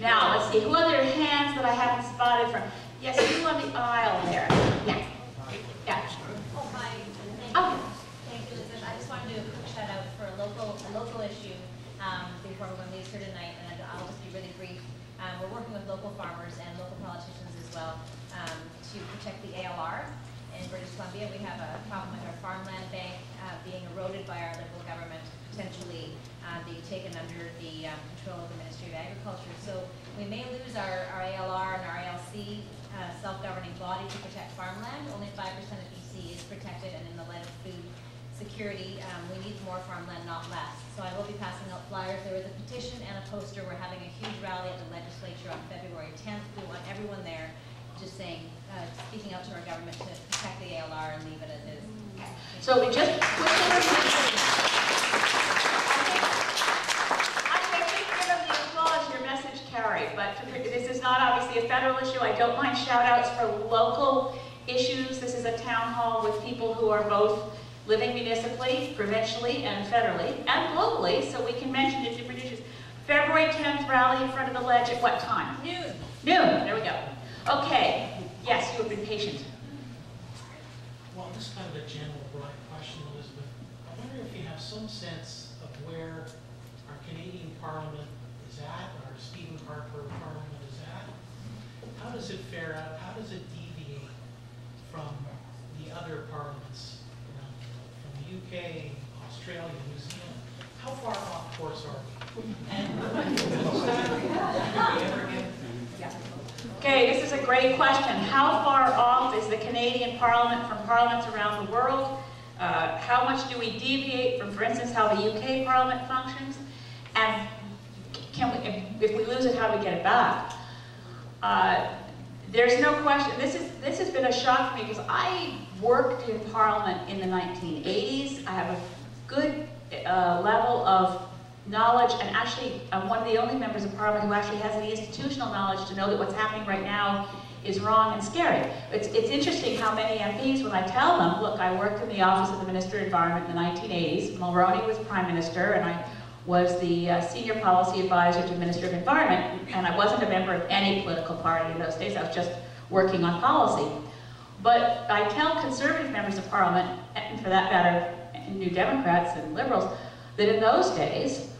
Now, let's see, who other hands that I haven't spotted from, yes, you on the aisle there. Yeah, yeah. Oh, hi. Thank Oh. you. Thank you, Elizabeth. I just wanted to do a quick shout out for a local, a local issue, um, before everyone leaves here tonight, and I'll just be really brief. Um, we're working with local farmers and local politicians as well, um, to protect the ALR. In British Columbia, we have a problem with our farmland bank, uh, being eroded by our Liberal government, potentially, uh, being taken under the, um, control of the Ministry of Agriculture. So we may lose our, our ALR and our ALC, uh, self-governing body to protect farmland. Only five percent of BC is protected, and in the light of food security, um, we need more farmland, not less. So I will be passing out flyers. There is a petition and a poster. We're having a huge rally at the legislature on February tenth. We want everyone there, just saying, uh, speaking out to our government to protect the ALR and leave it as is. So we just put the I think give them the applause your message carried, but this is not obviously a federal issue. I don't mind shout outs for local issues. This is a town hall with people who are both living municipally, provincially, and federally, and globally, so we can mention the different issues. February 10th rally in front of the ledge at what time? Noon. Noon, there we go. Okay, yes, you have been patient. Well, this is kind of a general broad question, Elizabeth. I wonder if you have some sense of where our Canadian Parliament is at, or our Stephen Harper Parliament is at. How does it fare out? How does it deviate from the other parliaments? You know, from the UK, Australia, New Zealand? How far off course are we? Okay, this is a great question. How far off is the Canadian Parliament from parliaments around the world? Uh, how much do we deviate from, for instance, how the UK Parliament functions? And can we, if, if we lose it, how do we get it back? Uh, there's no question. This is this has been a shock to me because I worked in Parliament in the 1980s. I have a good uh, level of knowledge, and actually, I'm one of the only members of Parliament who actually has the institutional knowledge to know that what's happening right now is wrong and scary. It's, it's interesting how many MPs, when I tell them, look, I worked in the Office of the Minister of Environment in the 1980s, Mulroney was Prime Minister, and I was the uh, Senior Policy Advisor to Minister of Environment, and I wasn't a member of any political party in those days, I was just working on policy. But I tell conservative members of Parliament, and for that matter, New Democrats and Liberals, that in those days,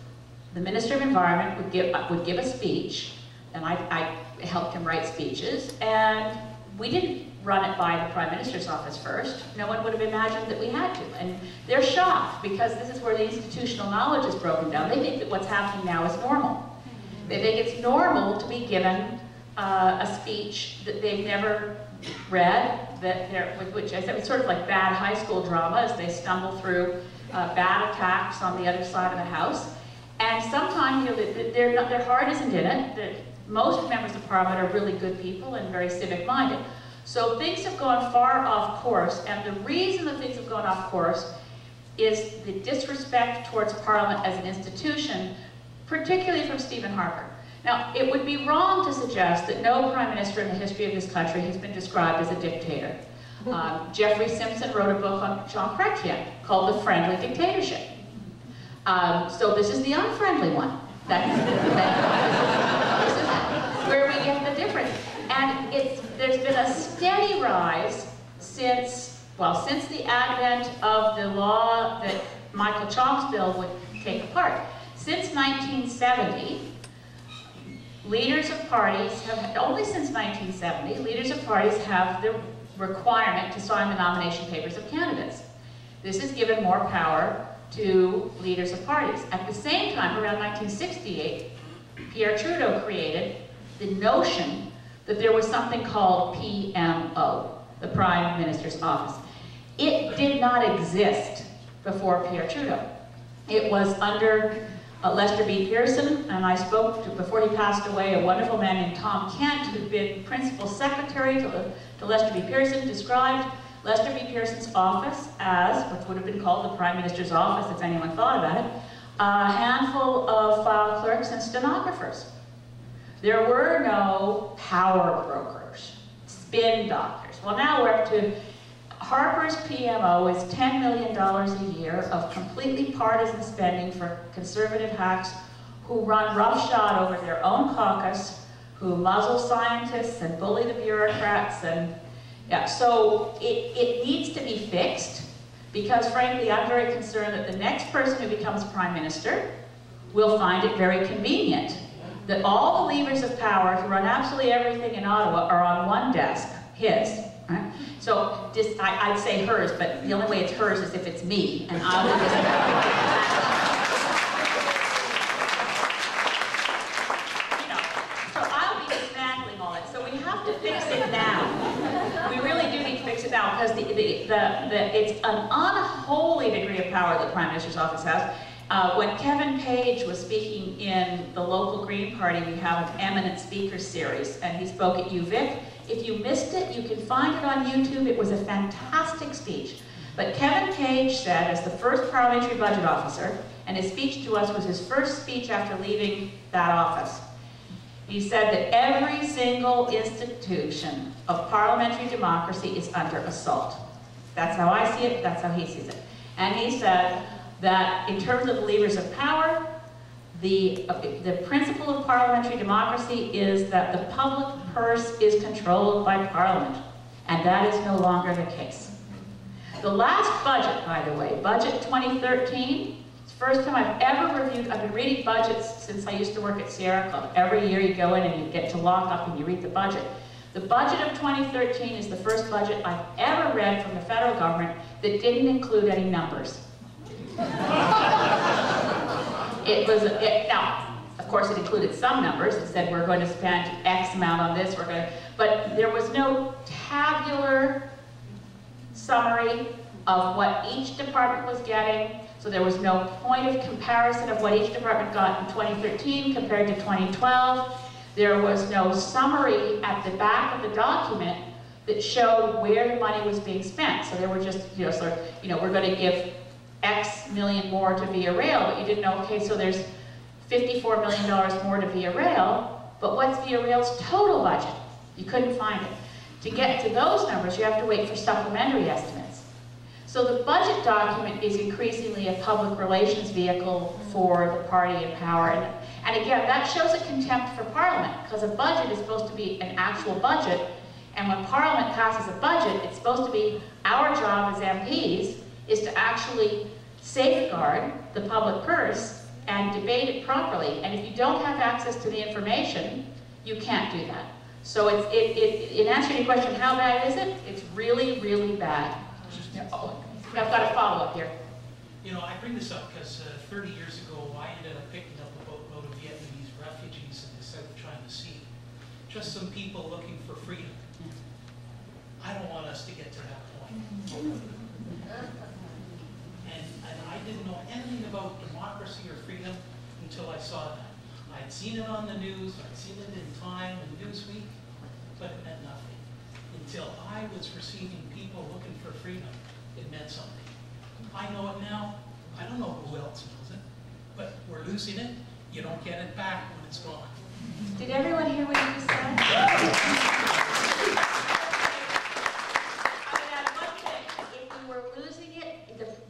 the Minister of Environment would give, would give a speech, and I, I helped him write speeches, and we didn't run it by the Prime Minister's office first. No one would have imagined that we had to. And they're shocked because this is where the institutional knowledge is broken down. They think that what's happening now is normal. They think it's normal to be given uh, a speech that they've never read, that they're, which I said was sort of like bad high school drama as they stumble through uh, bad attacks on the other side of the house. And sometimes, you know, their, their heart isn't in it. That most members of Parliament are really good people and very civic-minded. So things have gone far off course, and the reason that things have gone off course is the disrespect towards Parliament as an institution, particularly from Stephen Harper. Now, it would be wrong to suggest that no Prime Minister in the history of this country has been described as a dictator. Um, Jeffrey Simpson wrote a book on Jean Chrétien called The Friendly Dictatorship. Um, so this is the unfriendly one. That's, that, this is where we get the difference. And there's been a steady rise since, well, since the advent of the law that Michael Chong's bill would take apart. Since 1970, leaders of parties have, only since 1970, leaders of parties have the requirement to sign the nomination papers of candidates. This has given more power to leaders of parties. At the same time, around 1968, Pierre Trudeau created the notion that there was something called PMO, the Prime Minister's Office. It did not exist before Pierre Trudeau. It was under uh, Lester B. Pearson, and I spoke to, before he passed away, a wonderful man named Tom Kent, who'd been principal secretary to, to Lester B. Pearson, described Lester B. Pearson's office as, what would have been called the Prime Minister's office, if anyone thought about it, a handful of file clerks and stenographers. There were no power brokers, spin doctors. Well, now we're up to Harper's PMO is $10 million a year of completely partisan spending for conservative hacks who run roughshod over their own caucus, who muzzle scientists and bully the bureaucrats and, yeah, so it, it needs to be fixed because frankly, I'm very concerned that the next person who becomes prime minister will find it very convenient that all the levers of power to run absolutely everything in Ottawa are on one desk, his. Right? So I, would say hers, but the only way it's hers is if it's me, and I'll just. you so be all it. So we have to fix it now. We really do need to fix it now because the, the, the, the, it's an unholy degree of power that the Prime Minister's office has. Uh, when Kevin Page was speaking in the local Green Party, we have an eminent speaker series, and he spoke at UVic. If you missed it, you can find it on YouTube. It was a fantastic speech. But Kevin Page said, as the first parliamentary budget officer, and his speech to us was his first speech after leaving that office, he said that every single institution of parliamentary democracy is under assault. That's how I see it, that's how he sees it. And he said, that in terms of levers of power, the, the principle of parliamentary democracy is that the public purse is controlled by Parliament, and that is no longer the case. The last budget, by the way, Budget 2013, it's the first time I've ever reviewed, I've been reading budgets since I used to work at Sierra Club. Every year you go in and you get to lock up and you read the budget. The budget of 2013 is the first budget I've ever read from the federal government that didn't include any numbers. it was, it, now, of course it included some numbers. It said we're going to spend X amount on this, we're going to, but there was no tabular summary of what each department was getting. So there was no point of comparison of what each department got in 2013 compared to 2012. There was no summary at the back of the document that showed where the money was being spent. So there were just, you know, sort of, you know, we're going to give X million more to Via Rail, but you didn't know, okay, so there's $54 million more to Via Rail, but what's Via Rail's total budget? You couldn't find it. To get to those numbers, you have to wait for supplementary estimates. So the budget document is increasingly a public relations vehicle for the party in power. And, and again, that shows a contempt for Parliament, because a budget is supposed to be an actual budget, and when Parliament passes a budget, it's supposed to be our job as MPs is to actually safeguard the public purse and debate it properly. And if you don't have access to the information, you can't do that. So it's, it, it, in answer to your question, how bad is it? It's really, really bad. Oh, I've got a follow-up here. You know, I bring this up because uh, 30 years ago, I ended up picking up a boatload of Vietnamese refugees in the South China Sea. Just some people looking for freedom. I don't want us to get to that point. I didn't know anything about democracy or freedom until I saw that. I'd seen it on the news, I'd seen it in Time and Newsweek, but it meant nothing. Until I was receiving people looking for freedom, it meant something. I know it now, I don't know who else knows it, but we're losing it, you don't get it back when it's gone. Did everyone hear what you said?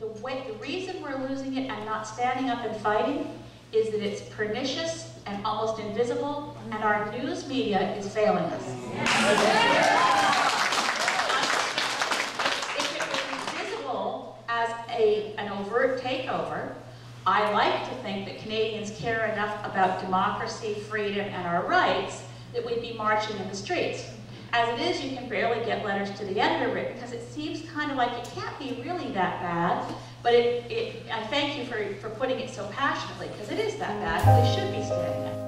The reason we're losing it and not standing up and fighting is that it's pernicious and almost invisible, and our news media is failing us. If it was visible as a, an overt takeover, I like to think that Canadians care enough about democracy, freedom, and our rights that we'd be marching in the streets. As it is, you can barely get letters to the editor written because it seems kind of like it can't be really that bad. But it, it, I thank you for, for putting it so passionately, because it is that bad. They should be standing.